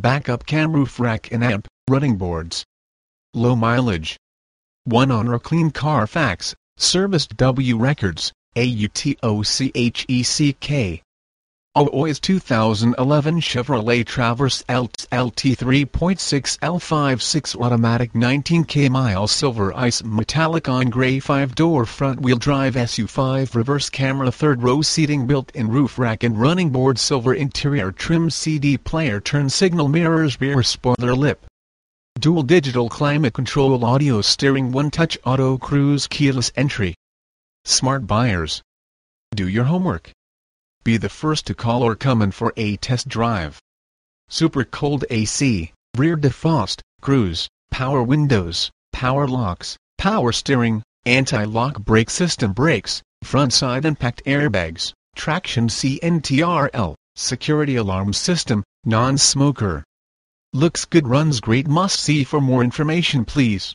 backup cam roof rack and amp, running boards. Low mileage. 1 owner clean Carfax, serviced W Records, A-U-T-O-C-H-E-C-K. Always 2011 Chevrolet Traverse LT LT 3.6 L56 automatic 19k miles silver ice metallic on gray 5-door front-wheel drive SU5 reverse camera third row seating built-in roof rack and running board silver interior trim CD player turn signal mirrors rear spoiler lip. Dual digital climate control audio steering one touch auto cruise keyless entry. Smart buyers. Do your homework. Be the first to call or come in for a test drive. Super cold AC, rear defrost, cruise, power windows, power locks, power steering, anti-lock brake system brakes, front side impact airbags, traction CNTRL, security alarm system, non-smoker. Looks good runs great must see for more information please